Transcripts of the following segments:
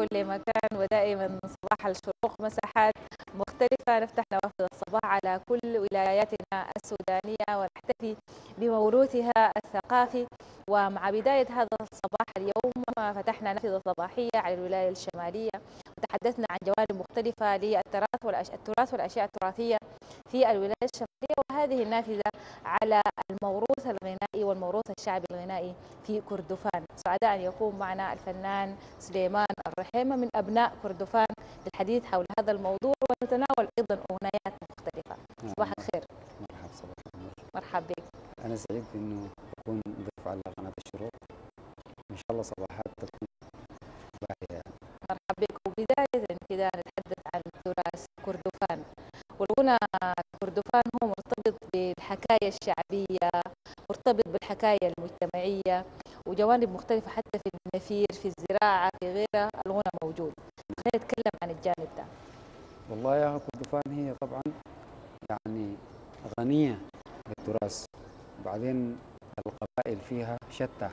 كل مكان ودائما صباح الشروق مساحات مختلفة. نفتح نوافذ الصباح على كل ولاياتنا السودانية ونحتفي بموروثها الثقافي. ومع بداية هذا الصباح اليوم فتحنا نافذة صباحية على الولاية الشمالية وتحدثنا عن جوانب مختلفة للتراث والتراث والأشياء التراثية في الولاية الشمالية وهذه النافذة على الموروث الغنائي والموروث الشعبي الغنائي في كردفان. سعداء أن يكون معنا الفنان سليمان الرحيمة من أبناء كردفان للحديث حول هذا الموضوع ونتناول أيضا أغنيات مختلفة. صباح الخير مرحبا صباح النور مرحبا بك أنا سعيد إنه أكون ضيف على قناة الشروق. إن شاء الله صباحات تكون باهية. مرحبا بك وبداية كده نتحدث عن تراث كردفان. والغنى كردفان هو مرتبط بالحكاية الشعبية مرتبط بالحكاية المجتمعية وجوانب مختلفة حتى في النفير في الزراعة في غيرها الغنى موجود. خلينا نتكلم عن الجانب ده. والله يا كردفان هي طبعا يعني غنية بالتراث. وبعدين القبائل فيها شتى.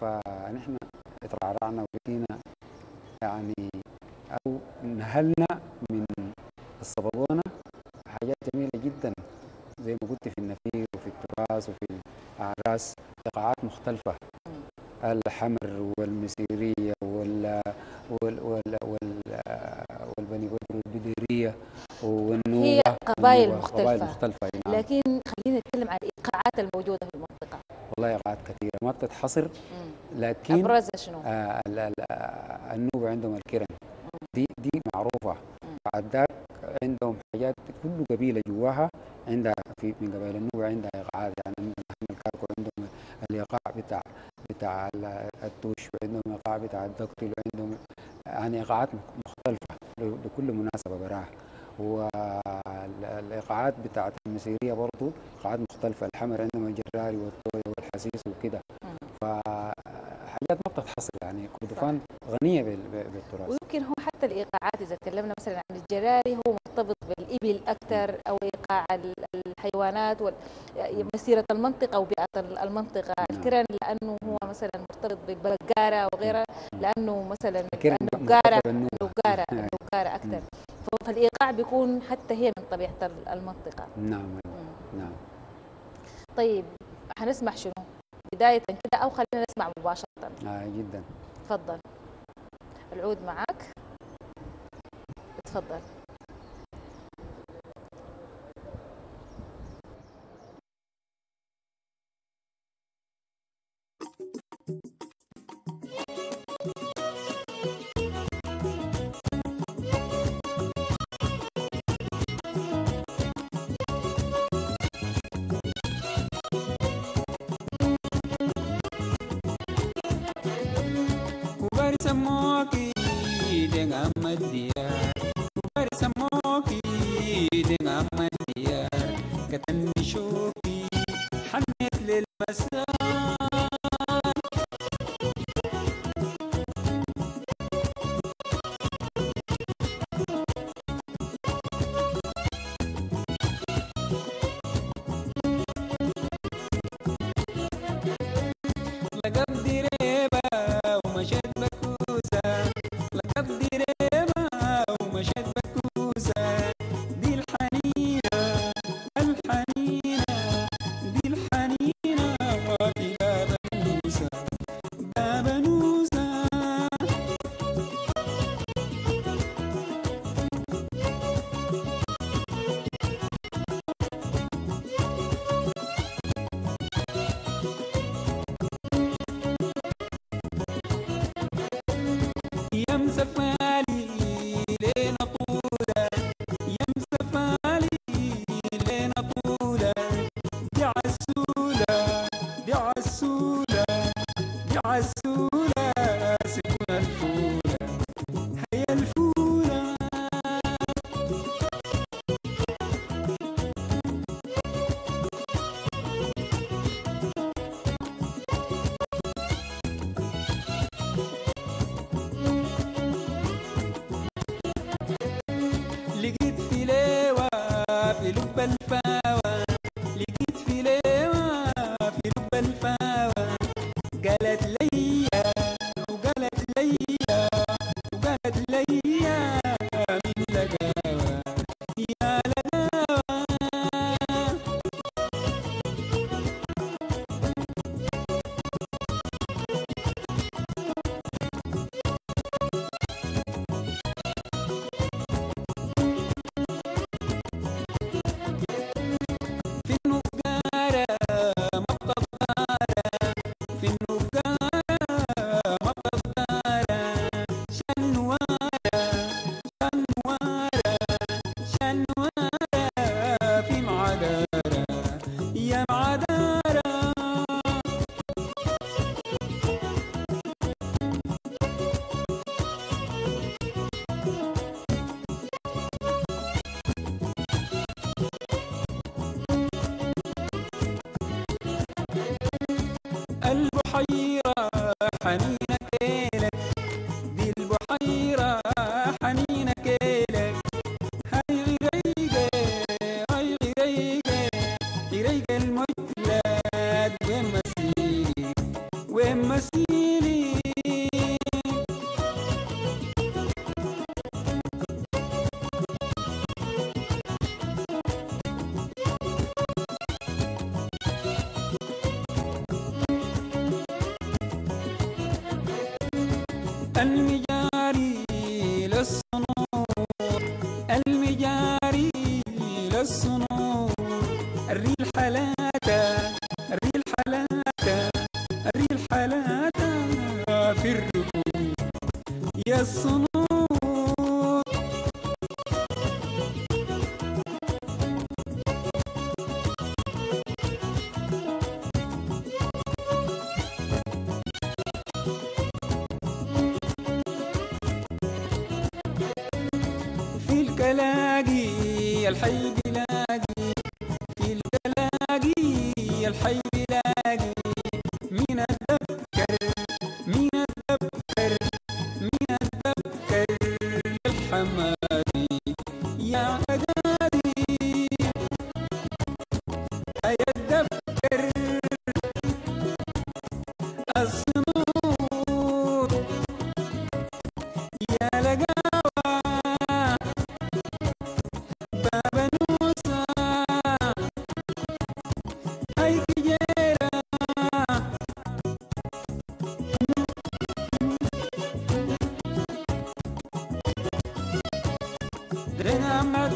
فنحن اترعرعنا وبقينا يعني أو نهلنا من الصبابونة. حاجات جميلة جدا. زي ما قلت في النفير وفي التراث وفي الأعراس إيقاعات مختلفة. الحمر والمسيرية وال وال وال وال والبني بدر والبديرية والنوبة. هي قبائل والنوبة، مختلفة. قبائل مختلفة نعم. لكن خلينا نتكلم عن الإيقاعات الموجودة في المنطقة والله إيقاعات مم. لكن أبرزها شنو؟ آه ال- ال- النوبة عندهم الكرن دي دي معروفة بعد ذاك عندهم حاجات كل قبيلة جواها عندها في من قبائل النوبة عندها إيقاعات يعني نحن الكاكو عندهم الإيقاع بتاع بتاع ال- التوش وعندهم إيقاع بتاع الدكتل وعندهم يعني إيقاعات مختلفة ل- لكل مناسبة براها والإيقاعات بتاعت المسيرية برضو إيقاعات مختلفة الحمر عندهم الجراري والطوي والحسيس وكده. فحاجات ما بتتحصر يعني كردفان بال- بالتراث. ويمكن هو حتى الإيقاعات إذا تكلمنا مثلا عن الجراري هو مرتبط بالإبل أكثر أو إيقاع ال- الحيوانات وال- مسيرة المنطقة وبيئة المنطقة. نعم. الكرن لأنه هو مثلا مرتبط بالبقارة وغيرها لأنه مثلا. النقارة نعم. النقارة أكثر فالإيقاع بيكون حتى هي من طبيعة ال- المنطقة. نعم. نعم. طيب حنسمع شنو؟ بداية كده أو خلينا نسمع مباشرة آه جدا. تفضل. العود معك تفضل. sa mo ki Ben mi الحي شكرا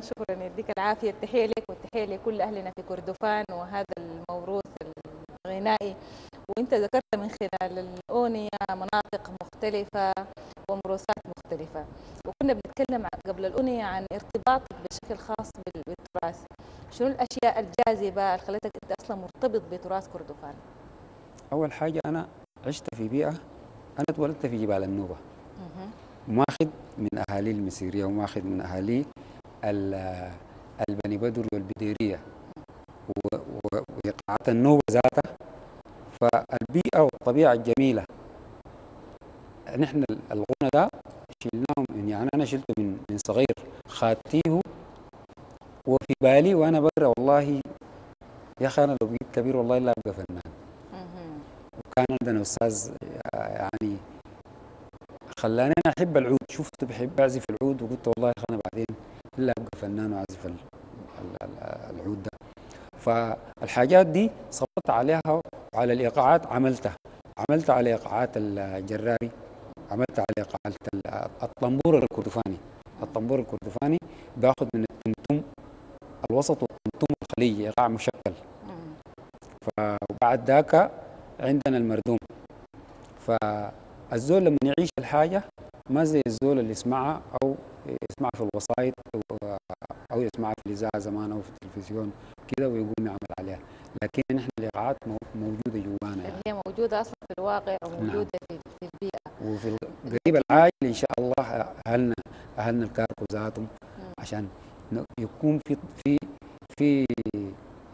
شكرا. يديك العافية. التحيه لك والتحيه لكل أهلنا في كردفان وهذا الموروث الغنائي. وإنت ذكرت من خلال الأغنية مناطق مختلفة وموروثات مختلفة. وكنا بنتكلم قبل الأغنية عن ارتباطك بشكل خاص بال- بالتراث. شنو الأشياء الجاذبة اللي خلتك أنت أصلا مرتبط بتراث كردفان؟ أول حاجة أنا عشت في بيئة أنا اتولدت في جبال النوبة. مهم. ماخذ من أهالي المسيرية وماخذ من أهالي ال- البني بدر والبديرية. و- و- وايقاعات النوبة ذاتها. فالبيئة والطبيعة الجميلة. نحن ال- الغنى ده شلناه يعني أنا شلته من من صغير خاتيه وفي بالي وأنا برا والله يا أخي أنا لو بقيت كبير والله لا أبقى فنان. وكان عندنا أستاذ يعني خلاني أنا أحب العود. شفته بحب اعزف العود وقلت والله أنا بعدين الا أبقى فنان وأعزف ال- ال- ال- العود ده. فالحاجات دي صبرت عليها وعلى الإيقاعات عملتها. عملت على إيقاعات الجراري. عملت على ايقاعات ال- الطنبور الكردفاني. الطنبور الكردفاني باخذ من التمتم الوسط والتمتم الخليجي إيقاع مشكل. فبعد ذاك عندنا المردوم. فالزول لما يعيش الحاجة ما زي الزول اللي يسمعها أو يسمعها في الوسائط أو يسمعها في الإذاعة زمان أو في التلفزيون كده ويقوم يعمل عليها. لكن نحن الإيقاعات مو- موجودة جوانا يعني. هي موجودة أصلا في الواقع وموجودة في في البيئة. وفي القريب العاجل إن شاء الله أهلنا أهلنا الكاركو ذاتهم عشان يكون في في في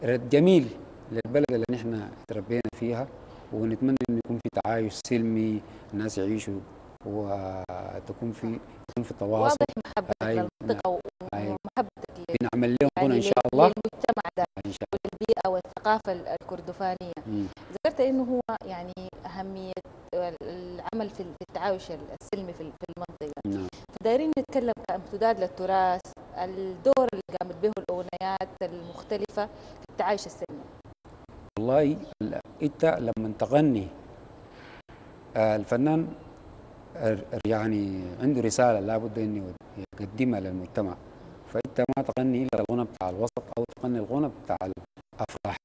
رد جميل للبلد اللي نحن تربينا فيها ونتمنى إنه يكون في تعايش سلمي الناس يعيشوا وتكون في يكون في تواصل. واضح محبتك للمنطقة بنعمل لهم يعني هنا إن شاء لل- الله. للمجتمع ده إن شاء والبيئة والثقافة ال- الكردفانية. ذكرت إنه هو يعني أهمية العمل في التعايش السلمي في المنطقة. نعم. فدايرين نتكلم كامتداد للتراث الدور اللي قامت به الأغنيات المختلفة في التعايش السلمي. والله ال- إنت لما تغني آه، الفنان يعني عنده رسالة لابد إنه يقدمها للمجتمع. فانت ما تغني إلا الغنى بتاع الوسط أو تغني الغنى بتاع الأفراح.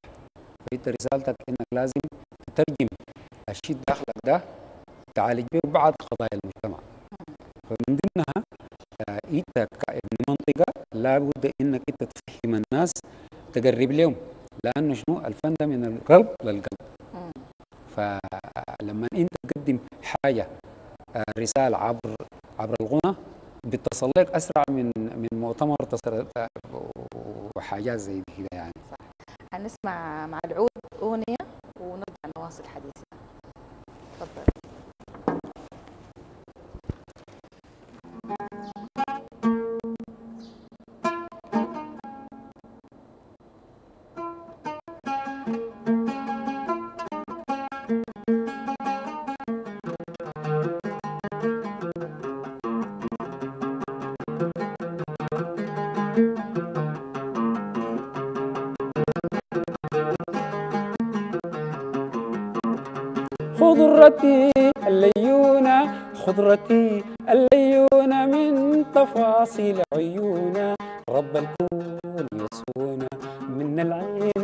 فانت رسالتك إنك لازم تترجم الشيء داخلك ده تعالج به بعض قضايا المجتمع. فمن ضمنها آه، أنت كابن منطقة لابد إنك أنت تفهم الناس تقرب لهم لأنه شنو؟ الفن ده من القلب للقلب. فلما أنت تقدم حاجة آه، رسالة عبر عبر الغنى لك أسرع من من مؤتمر وحاجات زي كده يعني. هنسمع مع العود أغنية ونرجع نواصل حديثنا. خضرتي الليونة خضرتي الليونة من تفاصيل عيونا رب الكون يسونا من العين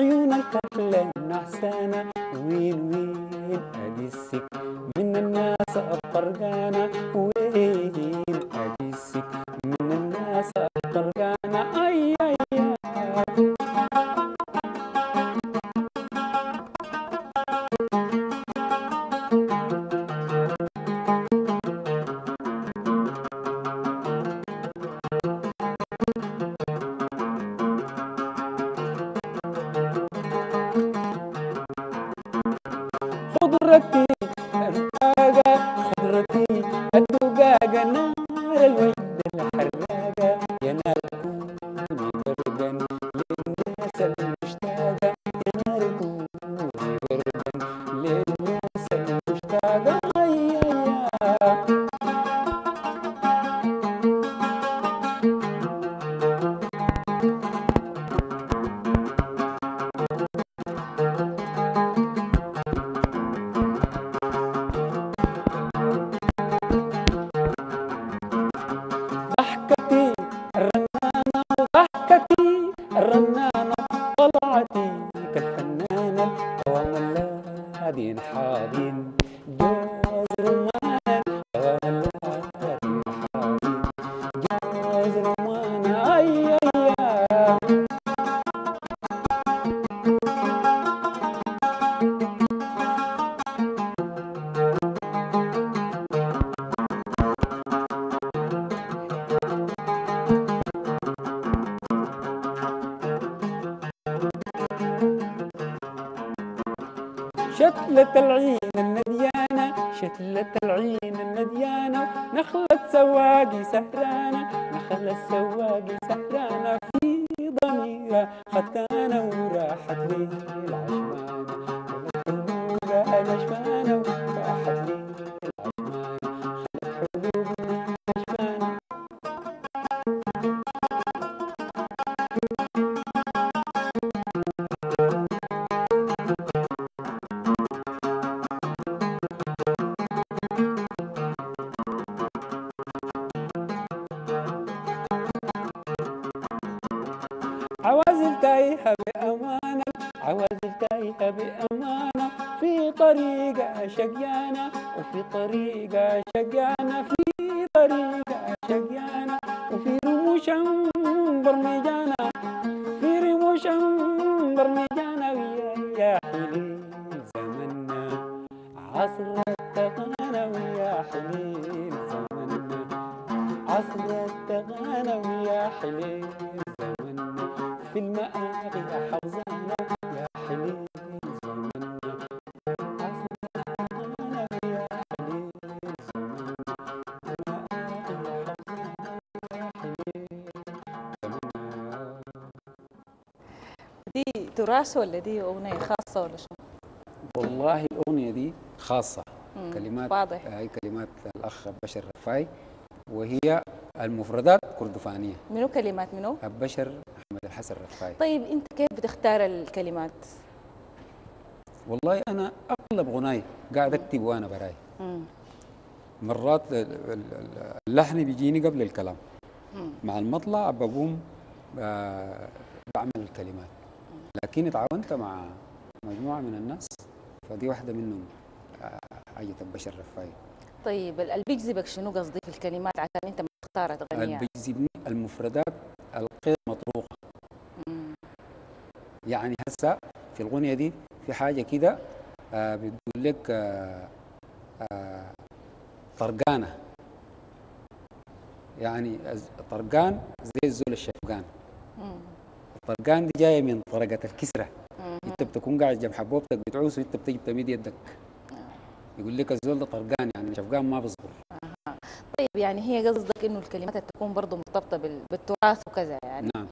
الرويانة العيون الكحلة النعسانة وين وين entre el الذين حاضين سواقي سهرانة في ضميرة ختانة وراحت لي العشمانة حلوقة العشمانة وفي طريقة شقيانة في طريقة دي تراث ولا دي أغنية خاصة ولا شو؟ والله الأغنية دي خاصة مم، كلمات واضح هاي كلمات الأخ بشر رفاي وهي المفردات كردفانية منو كلمات منو؟ بشر أحمد الحسن رفاي طيب أنت كيف بتختار الكلمات؟ والله أنا أغلب غناي قاعد أكتب وأنا براي مم. مرات ال- ال- ال- اللحن بيجيني قبل الكلام مم. مع المطلع بقوم ب- بعمل الكلمات لكن تعاونت مع مجموعة من الناس فدي واحدة منهم آه، حاجة بشر رفاي طيب ال- اللي بيجذبك شنو قصدي في الكلمات عشان انت ما تختار تغنيها؟ اللي بيجذبني المفردات الغير مطروقة مم. يعني هسه في الغنية دي في حاجة كده آه بتقول لك آه آه طرقانة يعني طرقان زي الزول الشفقان مم. الطرقان دي جاية من طرقة الكسرة مم. انت بتكون قاعد جنب حبوبتك بتعوس وانت بتجي تمد يدك. يقول لك الزول ده طرقان يعني شفقان ما بيصبر. طيب يعني هي قصدك إنه الكلمات تكون برضه مرتبطة بال- بالتراث وكذا يعني. نعم.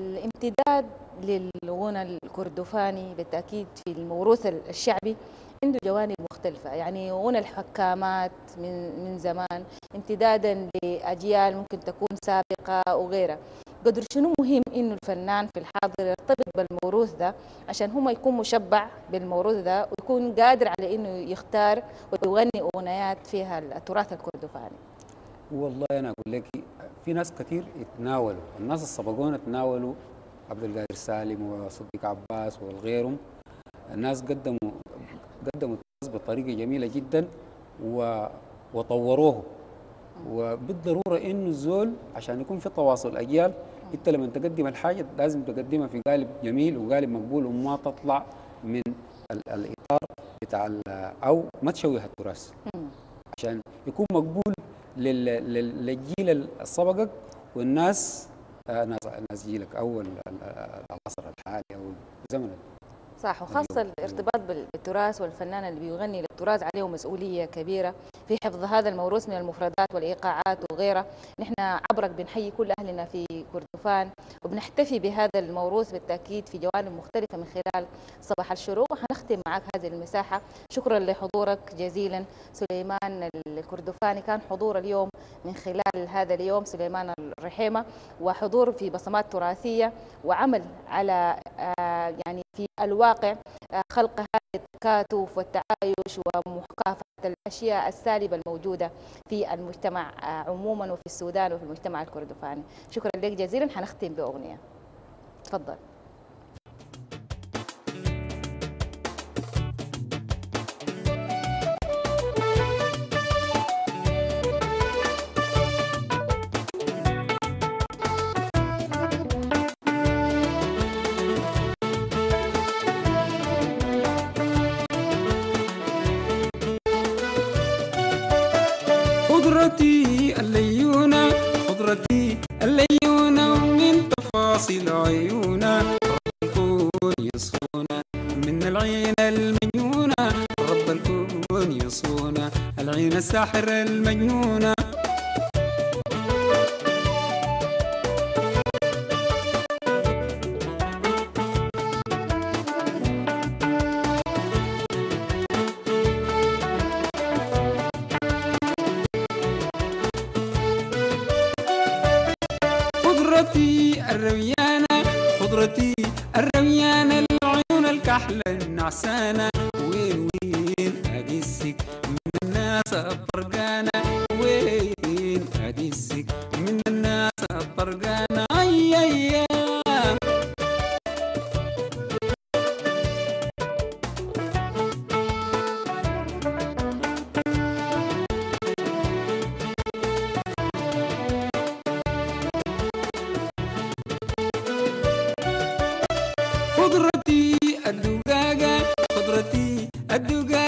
الامتداد للغنى الكردفاني بالتأكيد في الموروث الشعبي عنده جوانب مختلفة. يعني غنى الحكامات من من زمان امتدادا لأجيال ممكن تكون سابقة وغيرها. قدر شنو مهم إنه الفنان في الحاضر يرتبط بالموروث ده عشان هو يكون مشبع بالموروث ده ويكون قادر على إنه يختار ويغني أغنيات فيها التراث الكردفاني. والله أنا أقول لك في ناس كثير يتناولوا الناس السبقون تناولوا عبد القادر سالم وصديق عباس وغيرهم الناس قدموا قدموا التراث بطريقة جميلة جدا و وطوروه. وبالضرورة إنه الزول عشان يكون في تواصل اجيال إنت لما تقدم الحاجة لازم تقدمها في قالب جميل وقالب مقبول وما تطلع من ال- الإطار بتاع أو ما تشوه التراث. عشان يكون مقبول لل- لل- للجيل السبقك والناس آه، ناس ناس جيلك أو ال- ال- العصر الحالي أو الزمن صح وخاصة الارتباط بال- بالتراث والفنان اللي بيغني للتراث عليه مسؤولية كبيرة في حفظ هذا الموروث من المفردات والإيقاعات وغيرها. نحن عبرك بنحيي كل أهلنا في كردفان وبنحتفي بهذا الموروث بالتأكيد في جوانب مختلفة من خلال صباح الشروق. وحنختم معك هذه المساحة. شكرا لحضورك جزيلا. سليمان الكردفاني كان حضور اليوم من خلال هذا اليوم سليمان الرحيمة وحضور في بصمات تراثية وعمل على آه، يعني في الواقع آه، خلق هذه التكاتف والتعايش ومكافحة الأشياء السالبة الموجودة في المجتمع آه، عموما وفي السودان وفي المجتمع الكردفاني. شكرا لك جزيلا. حنختم بأغنية. تفضل. قدرتي الليونة قدرتي الليونة من تفاصيل عيونة رب الكون يصفونا من العين المجنونة رب الكون يصفونا العين الساحر المجنونة الرويانة قدرتي الرويانة العيون الكحلة النعسانة. خضرتي الدقا